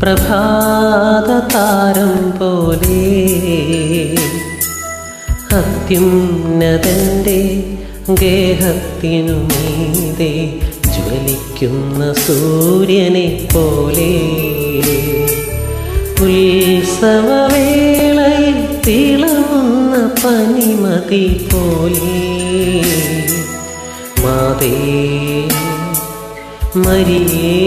പ്രഭാത താരം പോലെ അത്യുന്നതന്റെ ഗേഹത്തിനു മീതെ ജ്വലിക്കുന്ന സൂര്യനെ പോലെ ഉത്സവവേളയിൽ തിളങ്ങുന്ന പനിമതി പോലെ മാതേ മരിയേ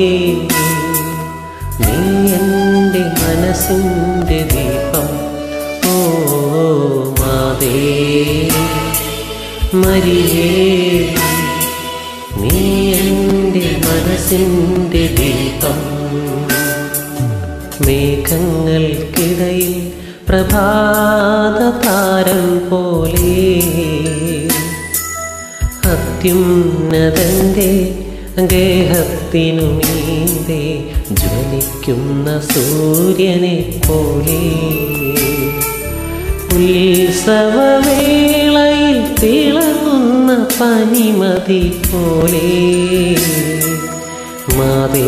നീ എന്റെ മനസ്സിന്റെ ദീപം. ഓ മാതേ മരിയേ നീ എന്റെ മനസ്സിന്റെ ദീപം. മേഘങ്ങൾക്കിടയിൽ പ്രഭാത താരം പോലെ അത്യുന്നതന്റെ ഗേഹത്തിനു മീതെ ജ്വലിക്കുന്ന സൂര്യനെ പോലെ. ഉത്സവവേളയിൽ തിളങ്ങുന്ന പനിമതി പോലെ. മാതേ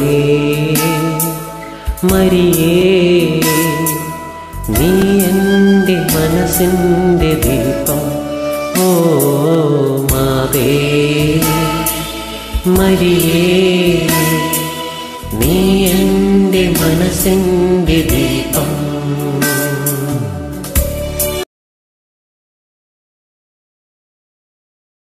മരിയേ നീ എന്റെ മനസ്സിന്റെ ദീപം. ഓ മാതേ. മരിയേ നീ എന്റെ മനസ്സിന്റെ ദീപം